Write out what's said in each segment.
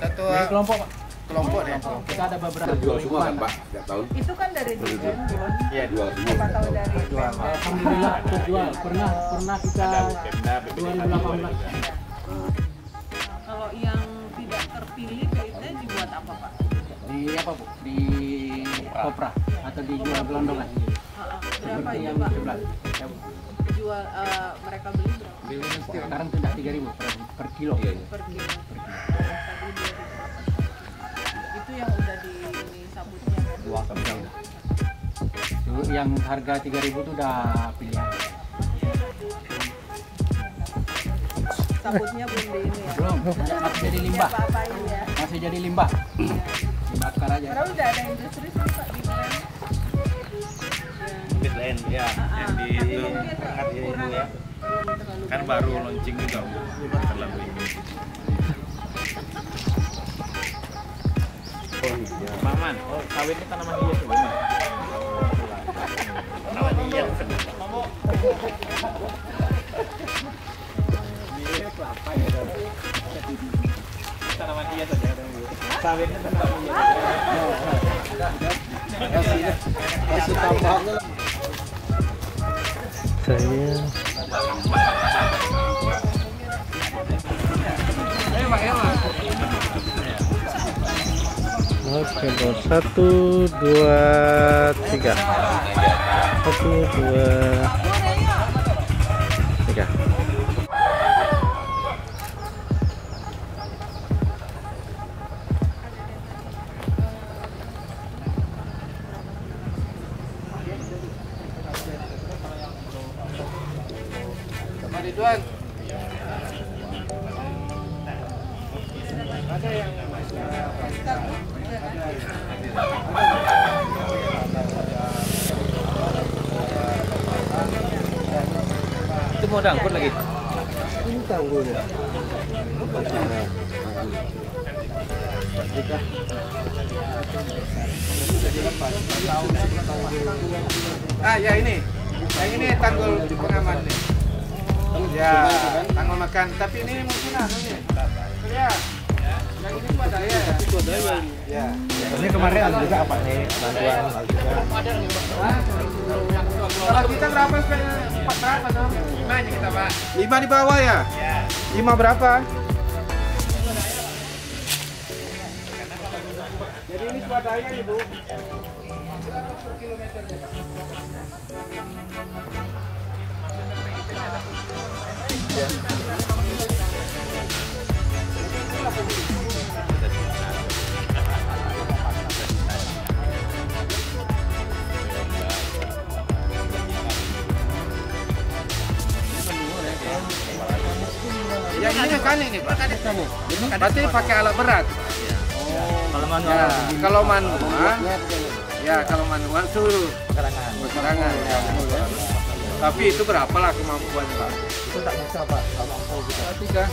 Satu Ini kelompok, Pak. Kelompok ya. Kita ada beberapa jual semua kan, Pak? Enggak tahu. Itu kan dari Dirjen, Iya, jual semua. Enggak tahu dari jual. Alhamdulillah terjual. Pernah pernah kita 2018. Kalau yang tidak terpilih kulitnya dibuat apa, Pak? Di apa, Bu? Di kopra atau dijual gelondongan. Berapa yang 17? Jual eh, mereka beli berapa? Sekarang sudah 3000 per, per kilo. Iya, iya. Per kilo. Tadi 2000. Itu yang udah di ini sabutnya. kan? Dua udah. Itu yang harga 3000 itu udah pilihan. Sabutnya belum di ini ya. Belum, masih jadi limbah. Ya. Masih jadi limbah. Limbah akar aja. Padahal udah ada industri sih, Pak, di Keren. Bit lain ya, yang di itu perangkat ya itu ya. terlalu Kan baru ya. launching juga, terlalu ini. Maman, oh sawit ini tanaman hias ya, Bang? Tanaman hias. Tanaman hias aja. Sawit ini tanaman hias. Saya Oke, bos. Satu, dua, tiga. Satu, dua, tiga. Mari Tuan. Itu mau dangkut lagi. Ah ya ini. Yang ini tanggul pengaman nih. Ya, tanggul makan. Tapi ini mungkin anu nih. Ya. Yang ini swadaya ya. Swadaya. Ya. Ini kemarin ada juga apa nih bantuan Kalau kita berapa sepeda? Empat berapa tuh? Lima aja kita pak. Lima di bawah ya? Lima berapa? Jadi ini swadaya ibu. Yang ini kan ini pak. Berarti pakai alat berat. Kalau Ya, manual kalau manual, ya kalau manual tuh berkerangan. Ya, betul. Tapi itu berapa lah kemampuan pak? itu tak bisa pak, tak mampu kita. Tiga.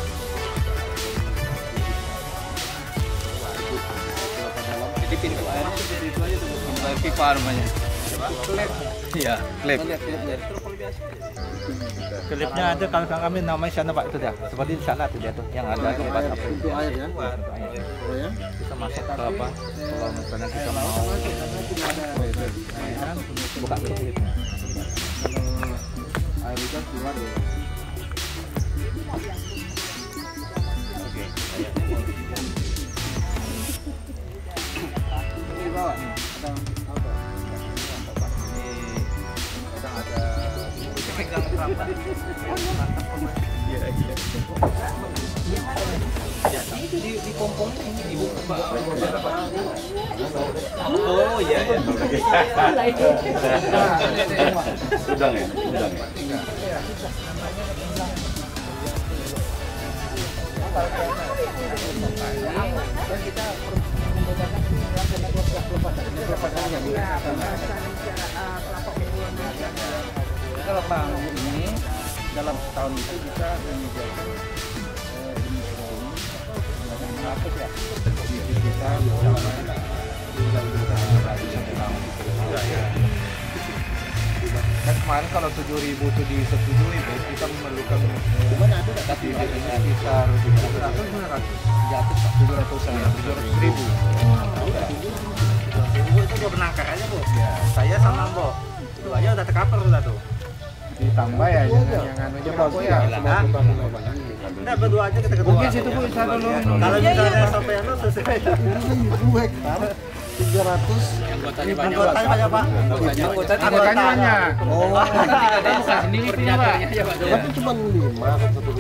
Jadi pintu air itu seperti itu aja tuh, pintu air pipa namanya. Iya, klip. Klipnya ada kalau kami namanya sana pak itu dia, seperti di sana tuh dia tuh, yang ada tempat apa? Pintu air ya. Bisa masuk ke apa? Kalau misalnya kita mau buka klipnya. Iya, iya. Ya, di di ini ibu. Oh iya iya. Udang ya? Udang ya? Bisa menyediakan eh, jenis daun ya. Jadi kita bisa kita dalam kan kemarin kalau 7000 itu disetujui kita memerlukan tapi sekitar 700 700 700 ribu Bu itu gua penangkar aja bu. Saya sama Mbok. Itu aja udah tercover udah tuh. Ditambah ya jangan yang Pak Bu ya. Hah? Udah berdua aja kita kedua. mungkin situ Bu bisa dulu Kalau misalnya sampai yang selesai. Dua hektar, 300 Anggotanya banyak pak. anggotanya banyak. Oh, sendiri punya Pak. Tapi cuma lima satu